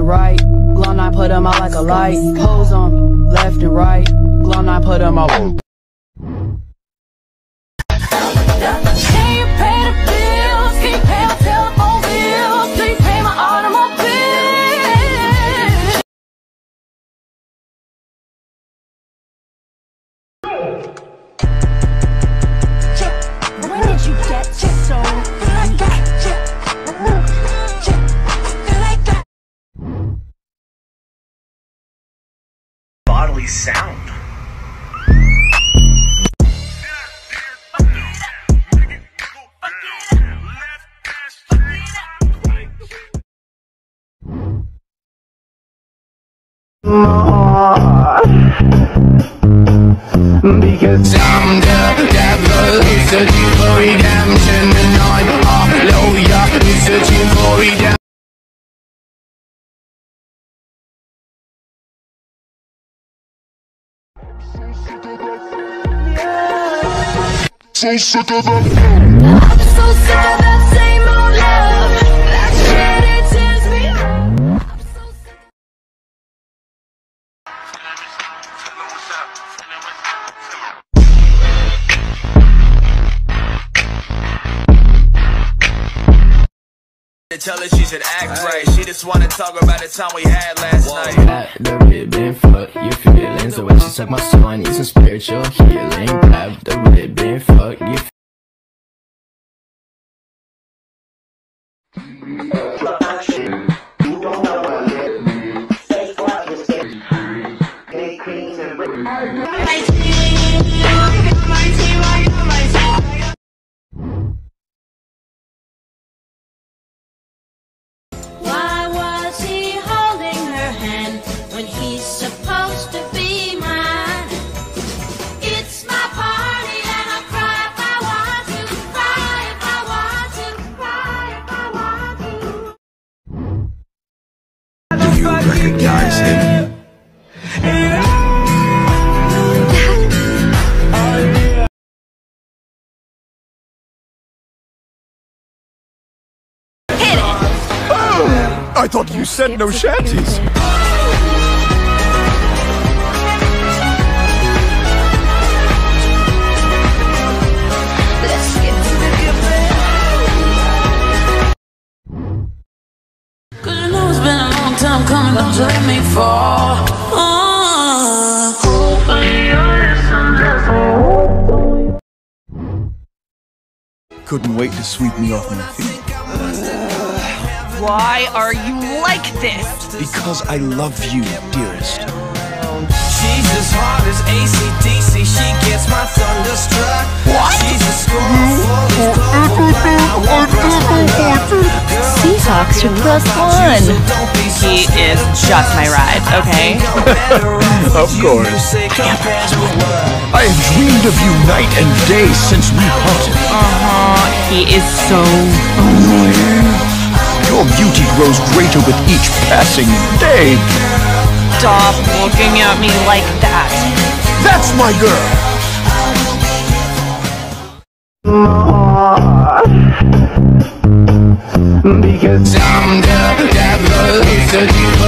and right. Glum, I put them out like a light. Pose on left and right. Glum, I put them out. Sound. Because I'm the devil who's searching for redemption And I'm So sick of that. I'm so sick of that Tell her she should act right. She just wanna talk about the time we had last night. At the ribbon, fuck your feelings. The way she suck my soul, I need some spiritual healing. Grab the ribbon, fuck your Why you recognize him? Oh, I thought you said no shanties. Time don't let me fall. Uh, Couldn't wait to sweep me off my feet. Why are you like this? Because I love you, dearest. She's as hard as ACDC. She gets my Sea Hawk's are plus one. He is just my ride, okay? Of course. I have dreamed of you night and day since we parted. Uh-huh. He is so annoying. Your beauty grows greater with each passing day. Stop looking at me like that. That's my girl. Because I'm the devil